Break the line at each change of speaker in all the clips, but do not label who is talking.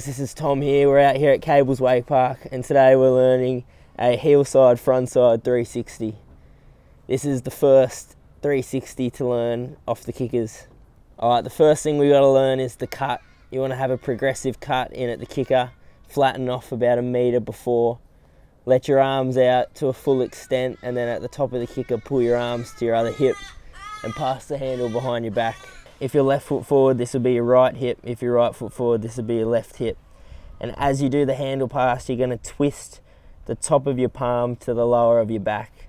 This is Tom here. We're out here at Cables Wake Park and today we're learning a heel side front side 360. This is the first 360 to learn off the kickers. Alright, the first thing we got to learn is the cut. You want to have a progressive cut in at the kicker, flatten off about a metre before, let your arms out to a full extent and then at the top of the kicker pull your arms to your other hip and pass the handle behind your back. If you're left foot forward, this will be your right hip. If you're right foot forward, this will be your left hip. And as you do the handle pass, you're going to twist the top of your palm to the lower of your back.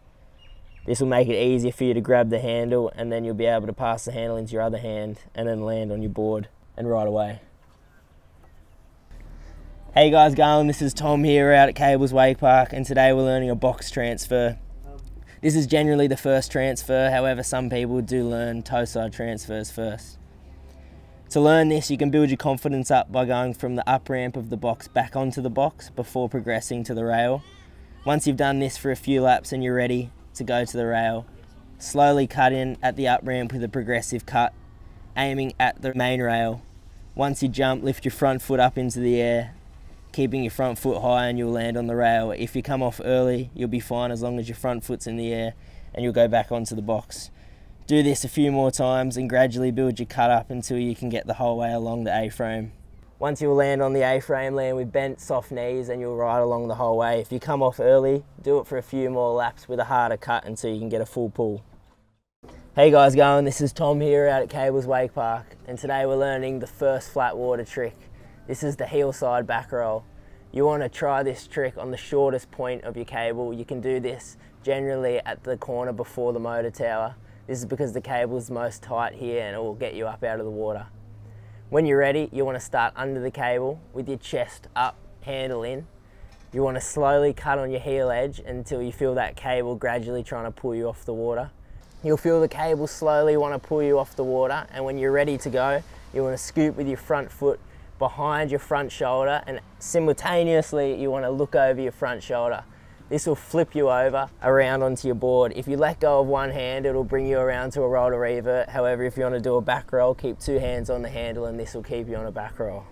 This will make it easier for you to grab the handle and then you'll be able to pass the handle into your other hand and then land on your board and right away. Hey guys going, this is Tom here out at Cables Wake Park and today we're learning a box transfer. This is generally the first transfer, however some people do learn toe side transfers first. To learn this, you can build your confidence up by going from the up ramp of the box back onto the box before progressing to the rail. Once you've done this for a few laps and you're ready to go to the rail, slowly cut in at the up ramp with a progressive cut, aiming at the main rail. Once you jump, lift your front foot up into the air keeping your front foot high and you'll land on the rail. If you come off early, you'll be fine as long as your front foot's in the air and you'll go back onto the box. Do this a few more times and gradually build your cut up until you can get the whole way along the A-frame. Once you land on the A-frame, land with bent, soft knees and you'll ride along the whole way. If you come off early, do it for a few more laps with a harder cut until you can get a full pull. Hey guys going, this is Tom here out at Cables Wake Park and today we're learning the first flat water trick. This is the heel side back roll. You want to try this trick on the shortest point of your cable. You can do this generally at the corner before the motor tower. This is because the cable is most tight here and it will get you up out of the water. When you're ready, you want to start under the cable with your chest up, handle in. You want to slowly cut on your heel edge until you feel that cable gradually trying to pull you off the water. You'll feel the cable slowly want to pull you off the water and when you're ready to go, you want to scoop with your front foot behind your front shoulder and simultaneously you want to look over your front shoulder. This will flip you over around onto your board. If you let go of one hand, it'll bring you around to a roll to revert. However, if you want to do a back roll, keep two hands on the handle and this will keep you on a back roll.